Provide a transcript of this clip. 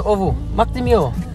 Ovo, mag die Mio.